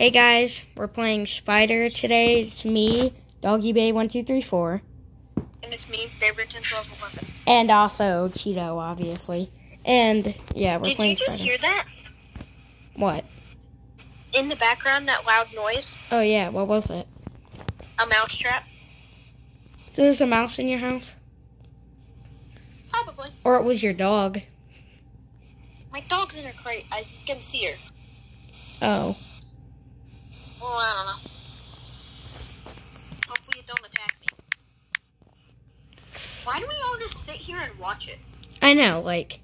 Hey guys, we're playing Spider today. It's me, Doggy Bay one two three four, And it's me, favorite 10th level and also Cheeto, obviously. And yeah, we're Did playing Did you just Spider. hear that? What? In the background, that loud noise? Oh yeah, what was it? A mouse trap. So there's a mouse in your house, Probably. or it was your dog? My dog's in her crate. I can see her. Oh, Well, I don't know. Hopefully it don't attack me. Why do we all just sit here and watch it? I know. Like,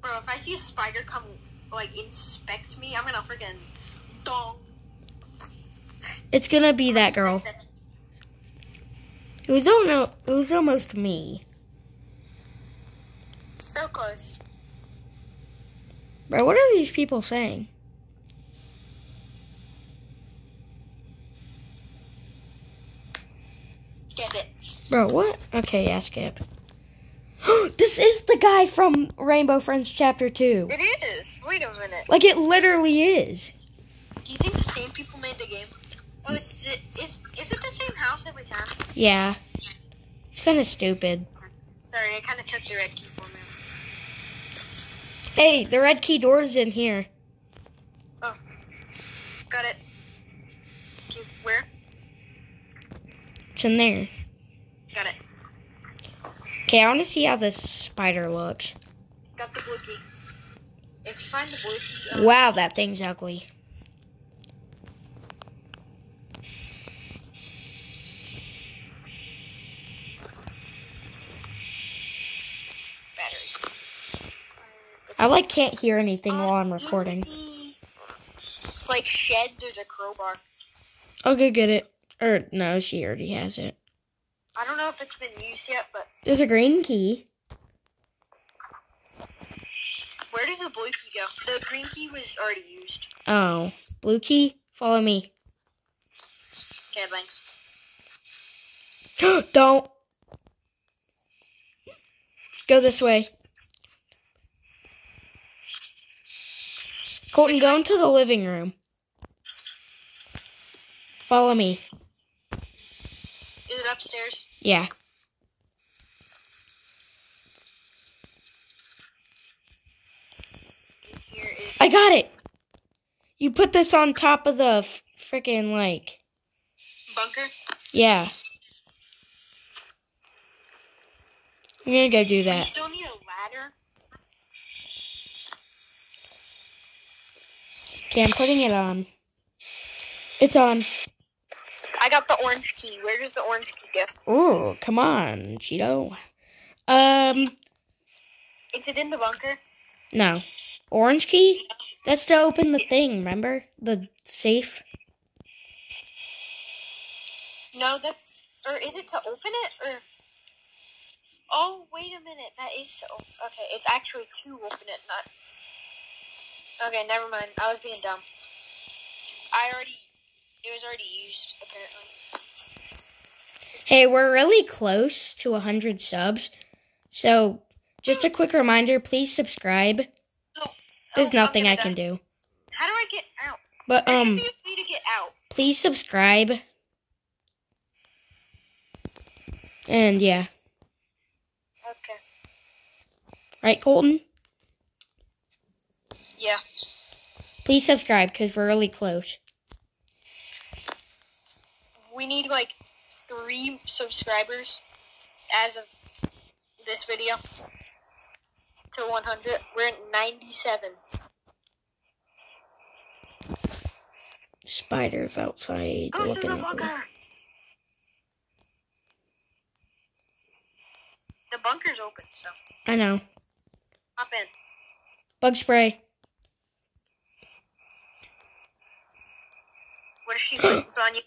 Bro, if I see a spider come, like, inspect me, I'm gonna freaking dong. it's gonna be that girl. It was don't. It was almost me, So close. bro. What are these people saying? Skip it. Bro, what? Okay, yeah, skip. This is the guy from Rainbow Friends Chapter 2. It is. Wait a minute. Like, it literally is. Do you think the same people made the game? Oh, it's the, is is it the same house every time? Yeah. It's kind of stupid. Sorry, I kind of took the red key for me. Hey, the red key door's in here. Oh. Got it. Where? It's in there. Okay, I want to see how this spider looks. Got the blue key. If you find the blue key, uh, Wow, that thing's ugly. batteries. I like can't hear anything while I'm recording. It's like shed. There's a crowbar. Go get it. Or no, she already has it. I don't know if it's been used yet, but There's a green key. where does the blue key go? The green key was already used. Oh, blue key. Follow me. Okay, thanks. Don't. Go this way. Colton, go into the living room. Follow me. Is it upstairs? Yeah. Here is. I got it. You put this on top of the freaking like. bunker. Yeah. I'm gonna go do that. still need a ladder. Okay, I'm putting it on. It's on. I got the orange key. Where does the orange key go? Oh, come on, Cheeto. Um, Is it in the bunker? no. Orange key? That's to open the thing, remember? The safe? No, that's. Or is it to open it? Or. Oh, wait a minute. That is to open. Okay, it's actually to open it, not. Okay, never mind. I was being dumb. I already. It was already used, apparently. Hey, we're really close to 100 subs. So, just a quick reminder, please subscribe. There's Oh, nothing I can do. How do I get out? But, um, be a way to get out. please subscribe. And yeah. Okay. Right, Colton? Yeah. Please subscribe because we're really close. We need like three subscribers as of this video to 100. We're at 97. Spiders outside Go to looking the at me. bunker. The bunker's open, so I know. hop in. Bug spray. What if she lands on you?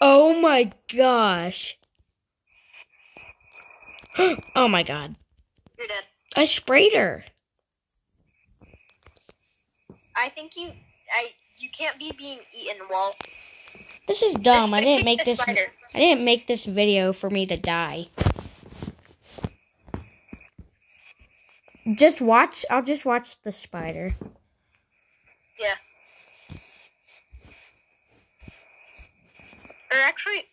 Oh my gosh. oh my god. You're dead. I sprayed her. I think you, I, you can't be being eaten while. This is dumb. I didn't make this spider. I didn't make this video for me to die. Just watch. I'll just watch the spider. Yeah. Or actually,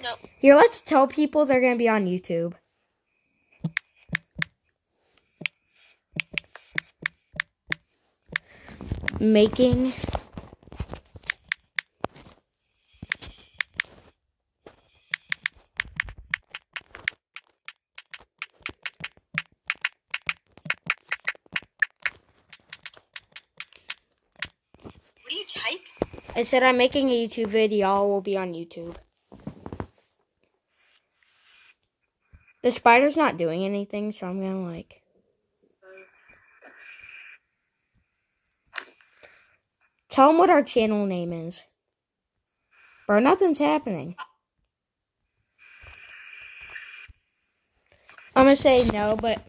no. Here, let's tell people they're gonna be on YouTube. Making What do you type? I said I'm making a YouTube video. All will be on YouTube. The spider's not doing anything, so I'm gonna like. Tell them what our channel name is. Bro, nothing's happening. I'm gonna say no, but.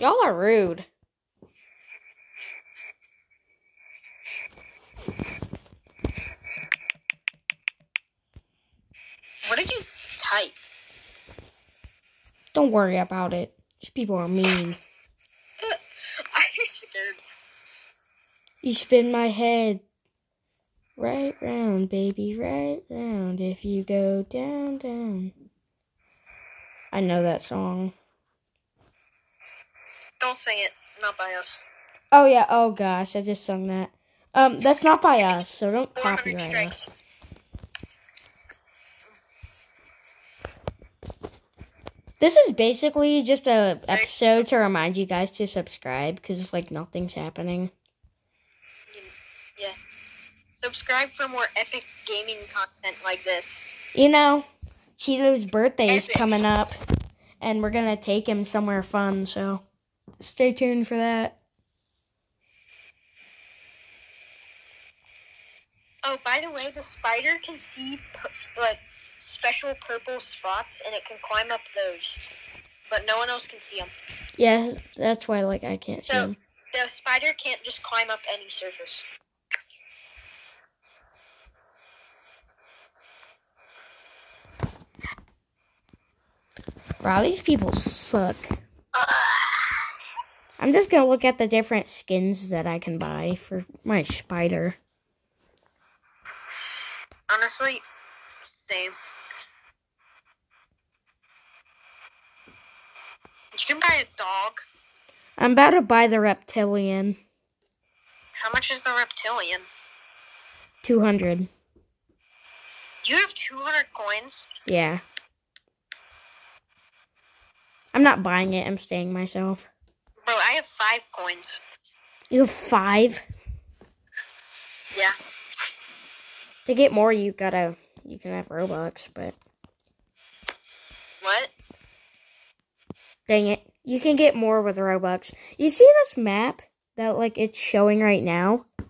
Y'all are rude. What did you type? Don't worry about it. These people are mean. I'm scared. You spin my head right round, baby, right round. If you go down, down. I know that song. Don't sing it. Not by us. Oh yeah. Oh gosh, I just sung that. Um, that's not by us, so don't 400 copyright us. This is basically just a episode to remind you guys to subscribe because like nothing's happening. Yeah. Subscribe for more epic gaming content like this. You know, Cheeto's birthday is Epic. coming up, and we're gonna take him somewhere fun. So, stay tuned for that. Oh, by the way, the spider can see like special purple spots, and it can climb up those, but no one else can see them. Yeah, that's why like I can't see So the spider can't just climb up any surface. Wow, these people suck. Uh, I'm just gonna look at the different skins that I can buy for my spider. Honestly, same. You can buy a dog. I'm about to buy the reptilian. How much is the reptilian? 200. You have 200 coins? Yeah. I'm not buying it, I'm staying myself. Bro, I have five coins. You have five? Yeah. To get more, you gotta, you can have Robux, but What? dang it. You can get more with Robux. You see this map that, like, it's showing right now? Uh.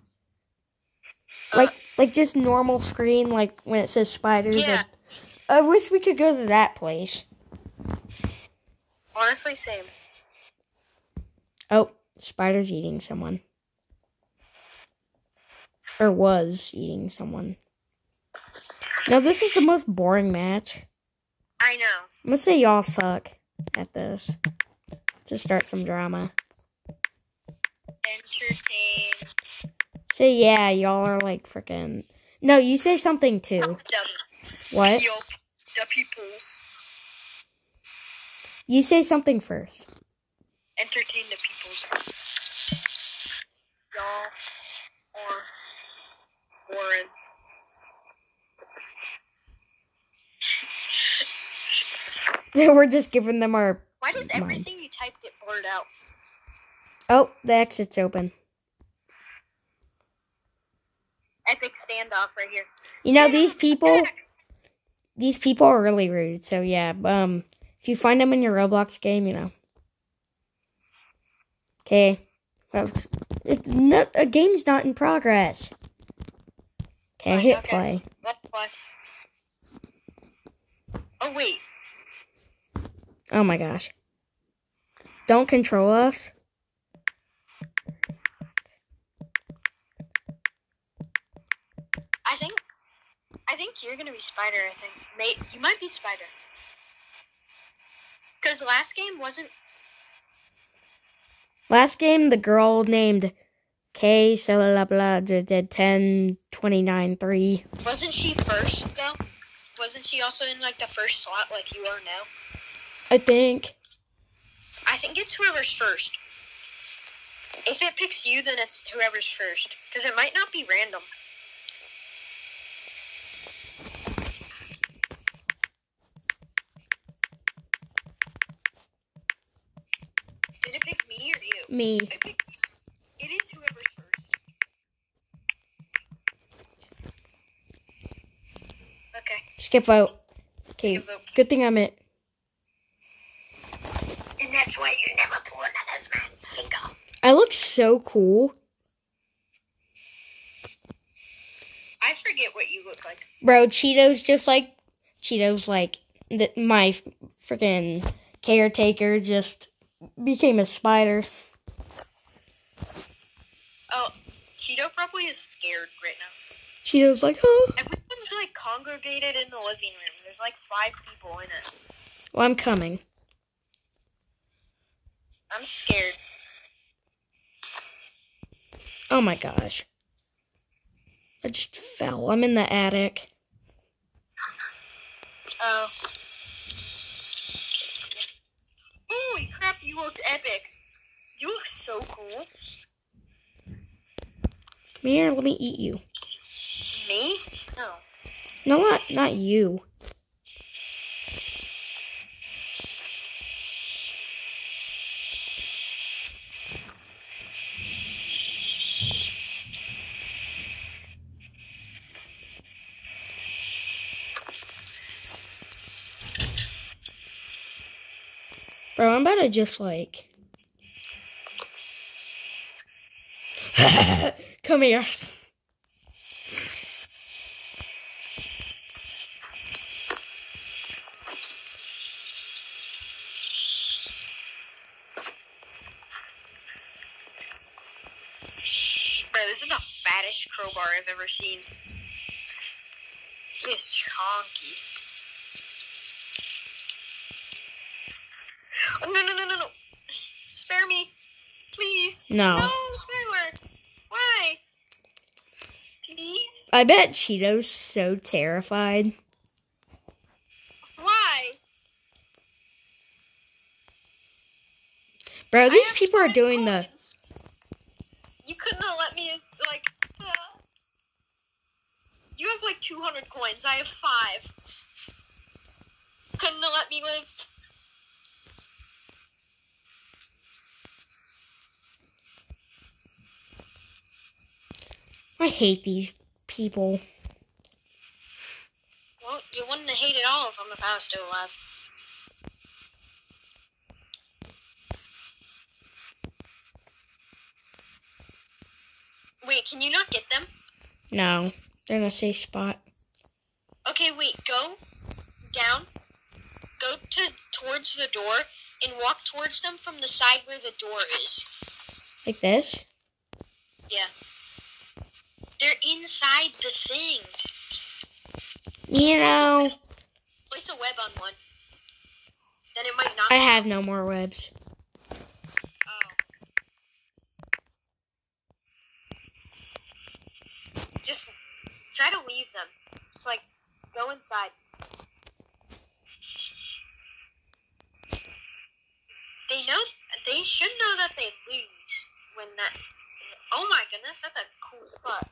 Like, like just normal screen, like when it says spiders. Yeah. I wish we could go to that place. Honestly, same. Oh, spider's eating someone. Or was eating someone. Now, this is the most boring match. I know. I'm gonna say y'all suck at this. To start some drama. Entertain. Say yeah, y'all are like freaking. No, you say something too. What? Yo, the peoples. You say something first. Entertain the peoples. Y'all or Warren. We're just giving them our. Why does Mine. everything you type get blurred out? Oh, the exit's open. Epic standoff right here. You know these people. These people are really rude. So yeah, um, if you find them in your Roblox game, you know. Okay, it's not a game's not in progress. Okay, Right, hit okay. play. Let's play. Oh wait, Oh my gosh! Don't control us. I think I think you're gonna be Spider, I think. Mate, you might be Spider. Cause last game wasn't. Last game, the girl named K, so blah, blah, did 10, 29, 3. Wasn't she first though? Wasn't she also in like the first slot like you are now? I think. I think it's whoever's first. If it picks you, then it's whoever's first. Because it might not be random. Did it pick me or you? Me. It, picked, it is whoever's first. Okay. Skip vote. Okay, good thing I'm it. And that's why you never pull another man's finger. I look so cool. I forget what you look like. Bro, Cheetos just like Cheetos like the, my freaking caretaker just became a spider. Oh, Cheeto probably is scared right now. Cheetos like, oh. Everyone's like congregated in the living room. There's like five people in it. Well, I'm coming. I'm scared. Oh my gosh. I just fell. I'm in the attic. Oh. Holy crap, you look epic. You look so cool. Come here, let me eat you. Me? No. No, not not you. Bro, I'm about to just like. Come here. This is the fattest crowbar I've ever seen. It's chonky. Oh, no, no, no, no, no. Spare me. Please. No. No, Skylar. Why? Please? I bet Cheeto's so terrified. Why? Bro, these people are doing the. You couldn't have let me, like. Uh, you have like 200 coins. I have five. Couldn't have let me live. I hate these people. Well, you wouldn't have hated all of them if I was still alive. Wait, can you not get them? No, they're in a safe spot. Okay, wait, go down, go to towards the door, and walk towards them from the side where the door is. Like this? Yeah. They're inside the thing. You know, Place a web on one. Then it might not. I have no more webs. Oh. Just try to leave them. Just like go inside. They know. They should know that they lose when that. Oh my goodness, that's a cool spot.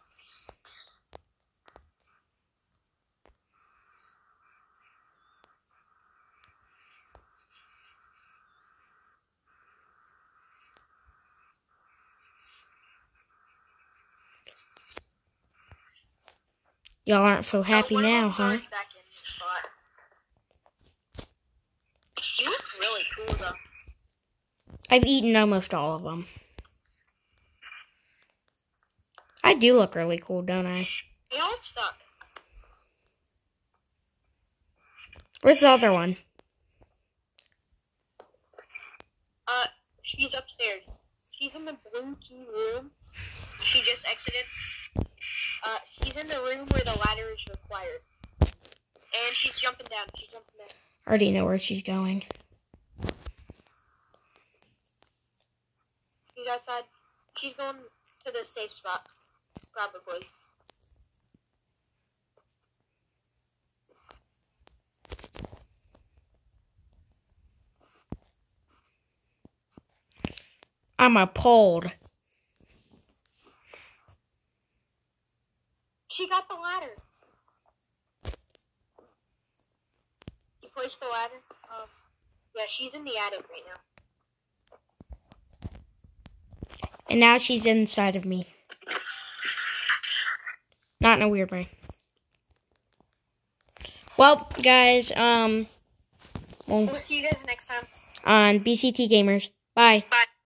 Y'all aren't so happy Oh, one of now, huh? Back in spot. You look really cool though. I've eaten almost all of them. I do look really cool, don't I? They all suck. Where's the other one? Uh, she's upstairs. She's in the blue key room. She just exited. In the room where the ladder is required. And she's jumping down. She's jumping down. I already know where she's going. She's outside. She's going to the safe spot. Probably. I'm appalled. She got the ladder. You placed the ladder? Um, yeah, she's in the attic right now. And now she's inside of me. Not in a weird way. Well, guys, um, well, We'll see you guys next time. on BCT Gamers. Bye. Bye.